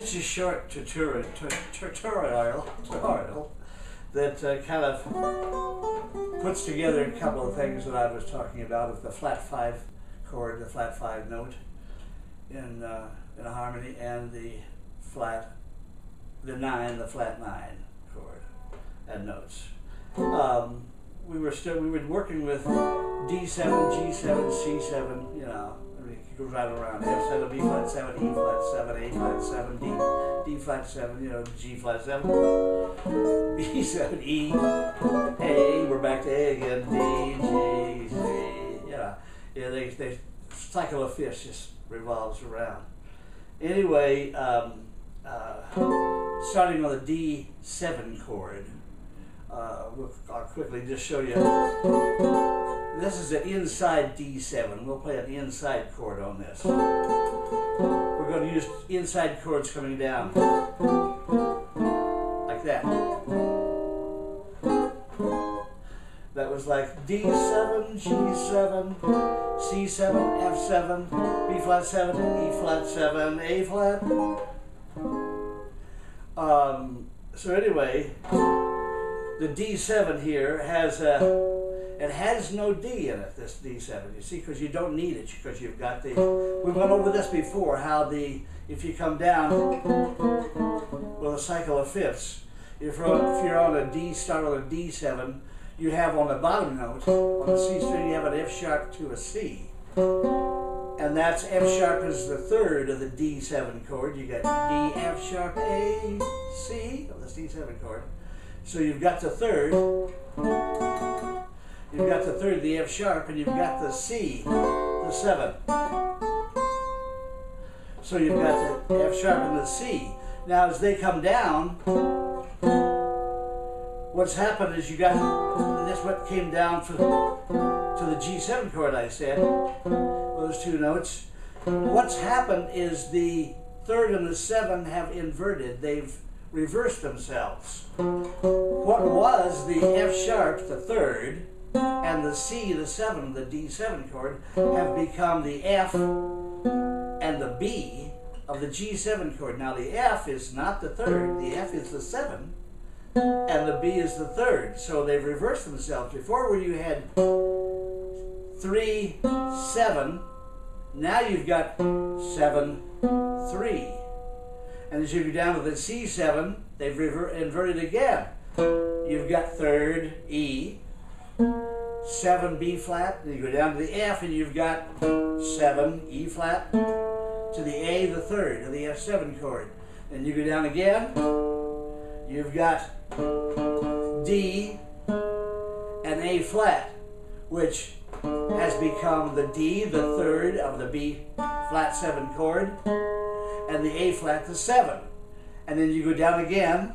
It's a short tutorial, tutorial, that uh, kind of puts together a couple of things that I was talking about of the flat five chord, the flat five note in, uh, in a harmony, and the flat, the nine, the flat nine chord and notes. Um, we were still we were working with D7, G7, C7, you know, goes right around. F seven, B flat seven, E flat seven, A flat seven, D, D flat seven, you know, G flat seven, B seven, E, A. We're back to A again. D, G, C. Yeah, yeah. They they cycle of fifths just revolves around. Anyway, um, uh, starting on the D seven chord. Uh, I'll quickly just show you this is an inside D7. We'll play an inside chord on this. We're going to use inside chords coming down. Like that. That was like D7, G7, C7, F7, B flat 7, E flat 7, A flat. Um, so anyway, the D7 here has a it has no D in it, this D7, you see, because you don't need it, because you've got the, we've gone over this before, how the, if you come down with a cycle of fifths, if you're, on, a D, start on a D7, you have on the bottom note, on the C string, you have an F sharp to a C. And that's F sharp is the third of the D7 chord. You got D, F sharp, A, C, of the D7 chord. So you've got the third. You've got the third, the F sharp, and you've got the C, the seven. So you've got the F sharp and the C. Now as they come down, what's happened is you got, that's what came down for, to the G7 chord I said, those two notes. What's happened is the third and the seven have inverted. They've reversed themselves. What was the F sharp, the third, and the C, the 7, the D7 chord, have become the F and the B of the G7 chord. Now the F is not the third, the F is the 7, and the B is the third. So they've reversed themselves. Before where you had 3, 7, now you've got 7, 3. And as you go down to the C7, they've inverted again. You've got third, E, 7 B flat, then you go down to the F and you've got 7 E flat to the A, the third of the F7 chord. Then you go down again, you've got D and A flat, which has become the D, the third of the B flat 7 chord, and the A flat, the 7. And then you go down again,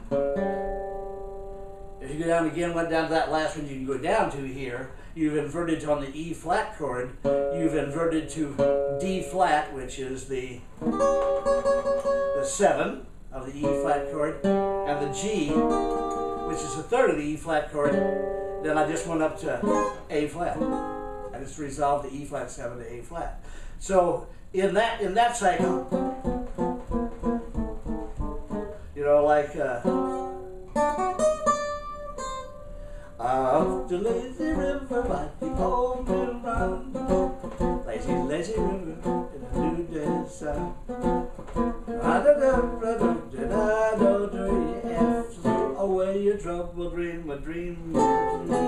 if you go down again, went down to that last one you can go down to here, you've inverted on the E flat chord, you've inverted to D flat, which is the, the 7 of the E flat chord, and the G, which is the third of the E flat chord, then I just went up to A flat. I just resolved the E flat 7 to A flat. So in that in that cycle, you know, like uh, up the lazy river, like the old mill run. Lazy, lazy river, in a new day sun. Away your trouble dream, a dream is me.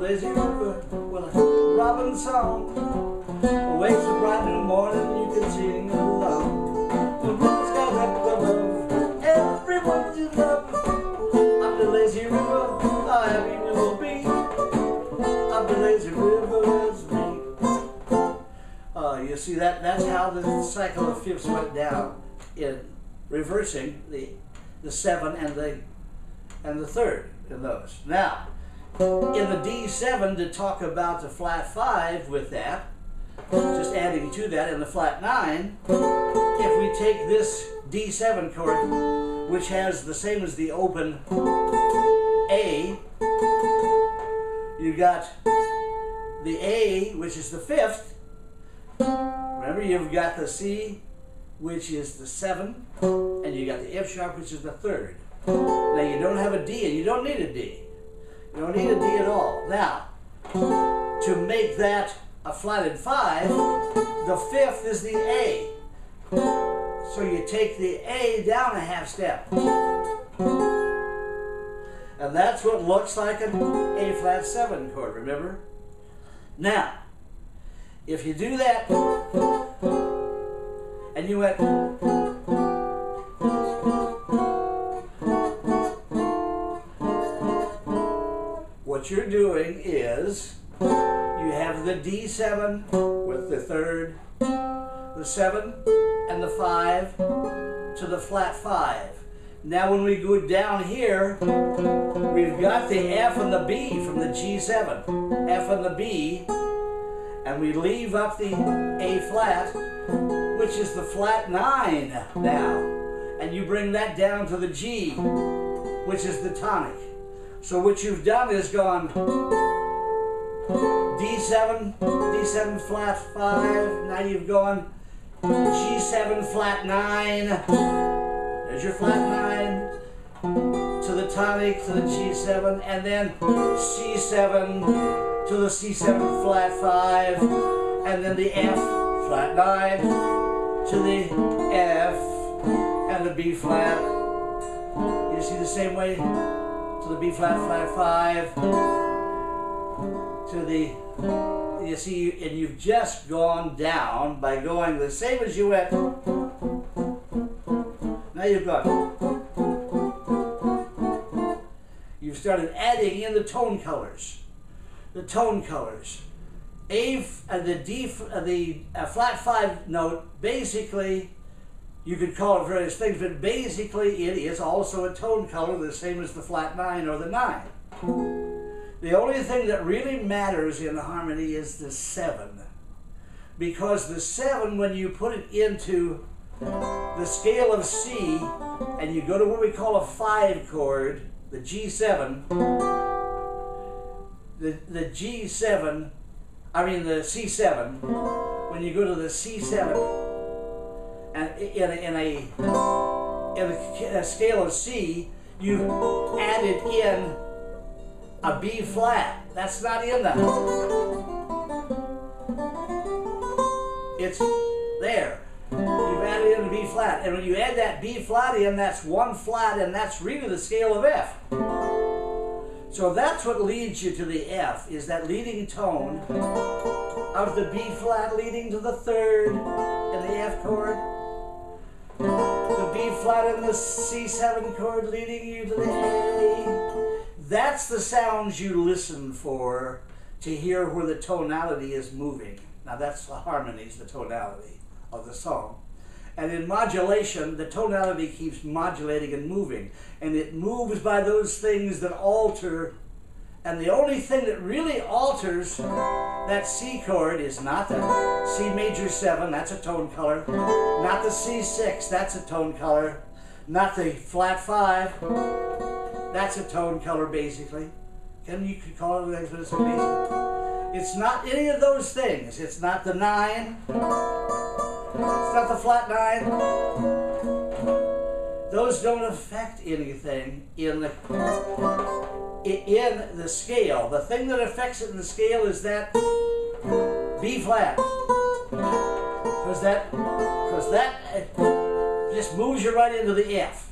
Lazy river, a robin song. See that that's how the cycle of fifths went down in reversing the the seven and the and the third in those. Now, in the D7 to talk about the flat five with that, just adding to that in the flat nine, if we take this D7 chord, which has the same as the open a, you got the A, which is the fifth. Remember, you've got the C, which is the seven, and you got the F sharp, which is the third. Now you don't have a D, and you don't need a D. You don't need a D at all. Now, to make that a flatted five, the fifth is the A. So you take the A down a half step. And that's what looks like an A flat 7 chord, remember? Now, if you do that, and you went, what you're doing is you have the D7 with the third, the 7, and the 5 to the flat 5. Now when we go down here, we've got the F and the B from the G7. F and the B, and we leave up the A flat, which is the flat 9 now. And you bring that down to the G, which is the tonic. So what you've done is gone D7, D7 flat 5, now you've gone G7 flat 9, there's your flat 9, to the tonic, to the G7, and then C7 to the C7 flat 5, and then the F flat 9 to the F and the B flat. You see the same way to the B flat flat 5 to the you see, and you've just gone down by going the same as you went. Now you've got. You've started adding in the tone colors. The tone colors. A, uh, the D, uh, the uh, flat five note, basically, you could call it various things, but basically it is also a tone color the same as the flat nine or the nine. The only thing that really matters in the harmony is the seven. Because the seven, when you put it into the scale of C and you go to what we call a five chord, the G7, the, the G7, I mean the C7, when you go to the C7, and in a, in a, in a, scale of C, you've added in a B flat. That's not in there. It's there. You've added in a B flat. And when you add that B flat in, that's one flat, and that's really the scale of F. So that's what leads you to the F, is that leading tone of the B flat leading to the third in the F chord. The B flat and the C7 chord leading you to the A. That's the sounds you listen for to hear where the tonality is moving. Now that's the harmonies, the tonality of the song. And in modulation, the tonality keeps modulating and moving. And it moves by those things that alter. And the only thing that really alters that C chord is not the C major 7, that's a tone color. Not the C6, that's a tone color. Not the flat 5 that's a tone color, basically. Can you call it but it's not any of those things. It's not the nine. It's not the flat nine. Those don't affect anything in the in the scale. The thing that affects it in the scale is that B flat. Because that because that just moves you right into the F.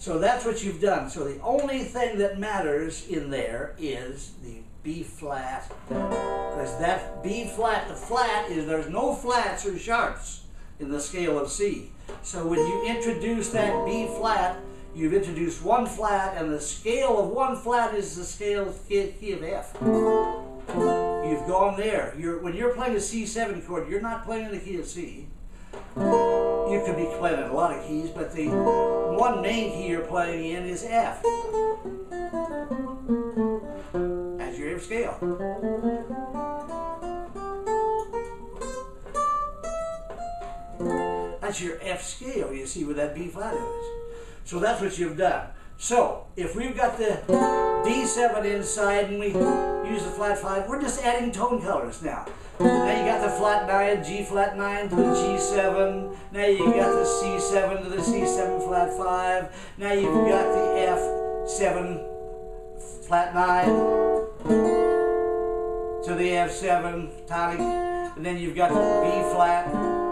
So that's what you've done. So the only thing that matters in there is the B flat. Because that B flat, the flat is there's no flats or sharps in the scale of C. So when you introduce that B flat, you've introduced one flat, and the scale of one flat is the scale of key of F. You've gone there. You're, when you're playing a C7 chord, you're not playing in the key of C you could be playing a lot of keys, but the one main key you're playing in is F. As your F scale. That's your F scale, you see, with that B flat it. So that's what you've done. So, if we've got the D7 inside and we use the flat 5, we're just adding tone colors now. Now you got the flat 9, G flat 9 to the G7. Now you got the C7 to the C7 flat 5. Now you've got the F7 flat 9 to the F7 tonic. And then you've got the B flat,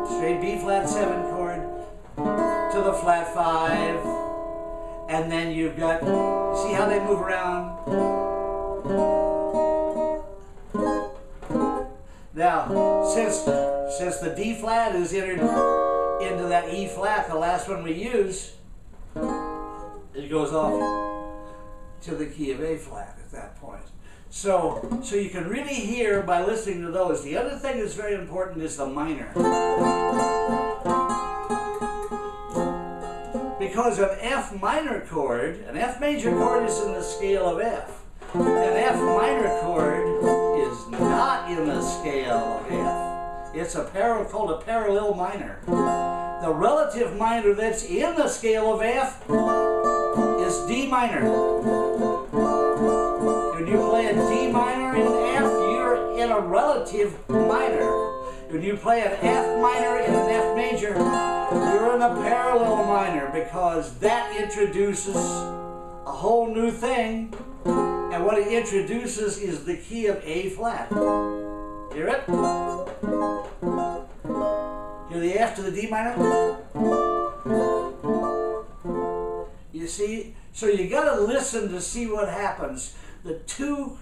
straight B flat 7 chord to the flat 5 and then you've got, see how they move around? Now, since, since the D flat is entered into that E flat, the last one we use, it goes off to the key of A flat at that point. So, so you can really hear by listening to those. The other thing that's very important is the minor. Because an F minor chord, an F major chord is in the scale of F. An F minor chord is not in the scale of F. It's a par called a parallel minor. The relative minor that's in the scale of F is D minor. When you play a D minor in F, you're in a relative minor. When you play an F minor in an F major, you're in a parallel minor because that introduces a whole new thing. And what it introduces is the key of A flat. Hear it? Hear the F to the D minor? You see? So you got to listen to see what happens. The two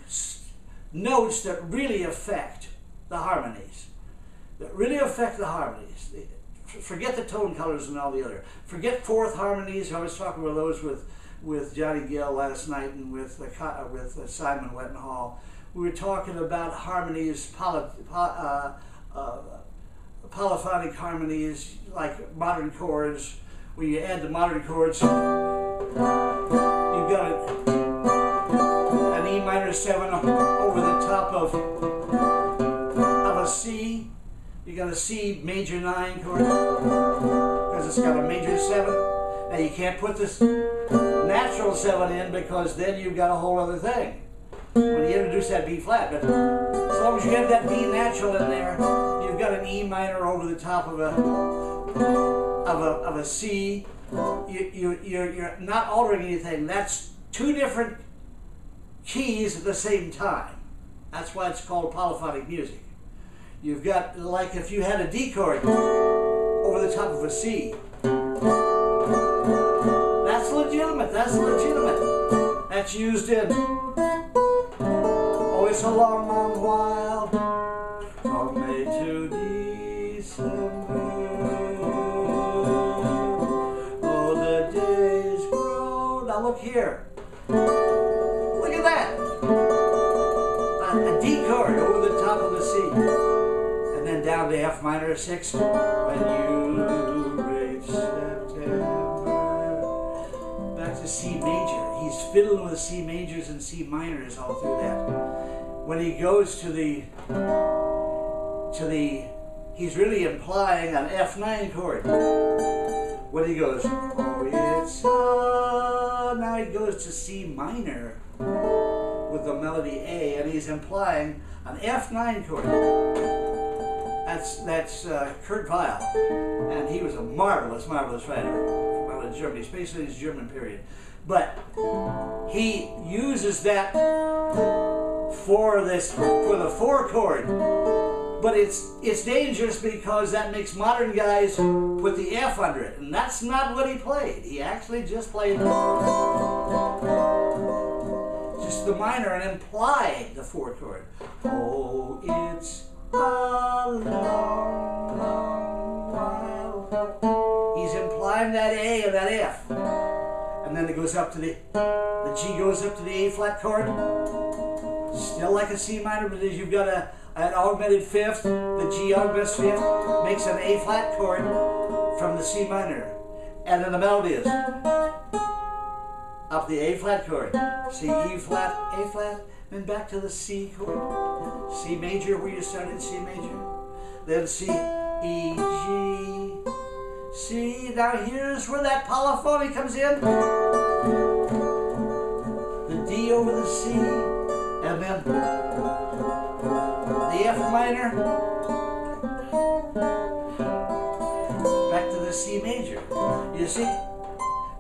notes that really affect the harmonies, that really affect the harmonies forget the tone colors and all the other. Forget fourth harmonies. I was talking about those with with Johnny Gill last night and with uh, with uh, Simon Wettenhall. We were talking about harmonies, poly, uh, uh, polyphonic harmonies, like modern chords. When you add the modern chords, you've got an E minor seven over the top of of a C you got a C major 9 chord because it's got a major 7. Now you can't put this natural 7 in because then you've got a whole other thing when you introduce that B flat. But as long as you have that B natural in there, you've got an E minor over the top of a of a, of a C. You, you, you're, you're not altering anything. That's two different keys at the same time. That's why it's called polyphonic music. You've got, like if you had a D chord over the top of a C. That's legitimate, that's legitimate. That's used in Oh, it's a long, long while from May to December. Oh, the days grow. Now look here. Down to F minor 6 when you reach September. Back to C major. He's fiddling with C majors and C minors all through that. When he goes to the to the he's really implying an F9 chord. When he goes, oh it's now he goes to C minor with the melody A and he's implying an F9 chord. That's that's uh, Kurt Weill, and he was a marvelous, marvelous writer of Germany, especially his German period. But he uses that for this for the four chord. But it's it's dangerous because that makes modern guys put the F under it, and that's not what he played. He actually just played just the minor and implied the four chord. Oh, it's implying that A and that F. And then it goes up to the, the G goes up to the A flat chord. Still like a C minor, but you've got a, an augmented fifth. The G augmented fifth makes an A flat chord from the C minor. And then the melody is up the A flat chord. C, E flat, A flat, then back to the C chord. C major where you started, C major. Then C, E, G. Now here's where that polyphony comes in. The D over the C, and then the F minor, back to the C major. You see?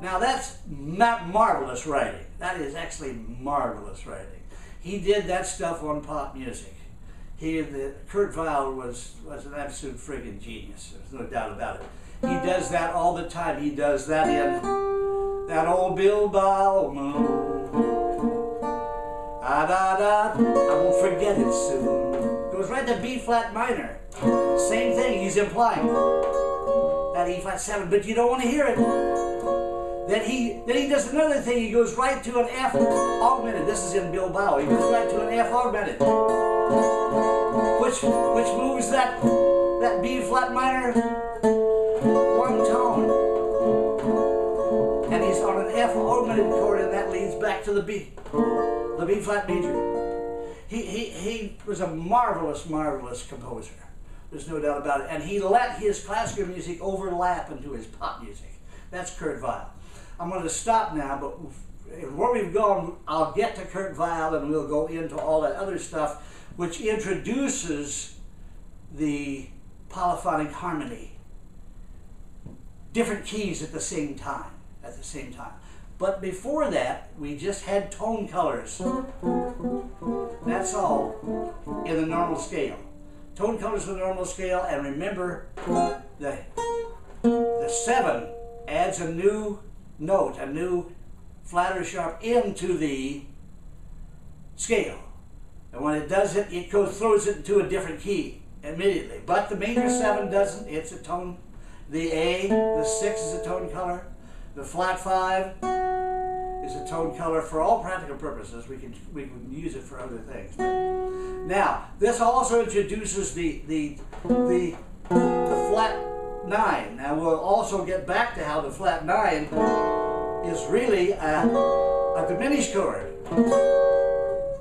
Now that's ma- marvelous writing. That is actually marvelous writing. He did that stuff on pop music. He, the, Kurt Weill was, was an absolute friggin' genius. There's no doubt about it. He does that all the time. He does that in that old Bilbao moon. Ah da da, I won't forget it soon. Goes right to B flat minor. Same thing, he's implying that E flat seven, but you don't want to hear it. Then he then he does another thing. He goes right to an F augmented. This is in Bilbao. He goes right to an F augmented, which which moves that that B flat minor Chord, and that leads back to the B, the B flat major. He he he was a marvelous marvelous composer. There's no doubt about it, and he let his classical music overlap into his pop music. That's Kurt Weill. I'm going to stop now, but where we've gone, I'll get to Kurt Weill and we'll go into all that other stuff, which introduces the polyphonic harmony. Different keys at the same time, at the same time. But before that, we just had tone colors. That's all in the normal scale. Tone colors in the normal scale, and remember the, the seven adds a new note, a new flat or sharp into the scale. And when it does it, it goes, throws it into a different key immediately. But the major seven doesn't. It's a tone. The A, the six is a tone color. The flat five is a tone color for all practical purposes. We can we can use it for other things. But now this also introduces the the the the flat nine. Now we'll also get back to how the flat nine is really a, a diminished chord.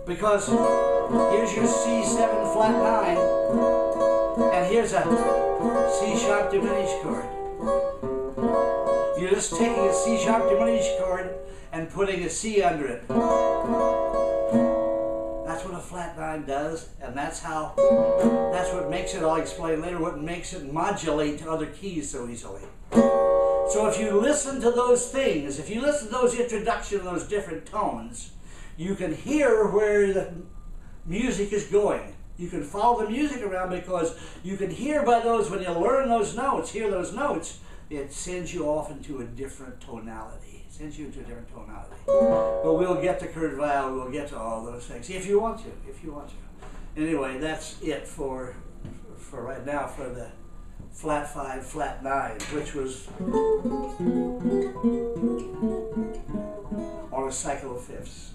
Because here's your C7 flat nine, and here's a C sharp diminished chord. You're just taking a C sharp diminished chord and putting a C under it. That's what a flat nine does, and that's how, that's what makes it, I'll explain later, what makes it modulate to other keys so easily. So if you listen to those things, if you listen to those introduction those different tones, you can hear where the music is going. You can follow the music around because you can hear by those, when you learn those notes, hear those notes, it sends you off into a different tonality. Sends you into a different tonality. But we'll get to Kurt Weill, we'll get to all those things, if you want to, if you want to. Anyway, that's it for, for right now for the flat five, flat nine, which was on a cycle of fifths.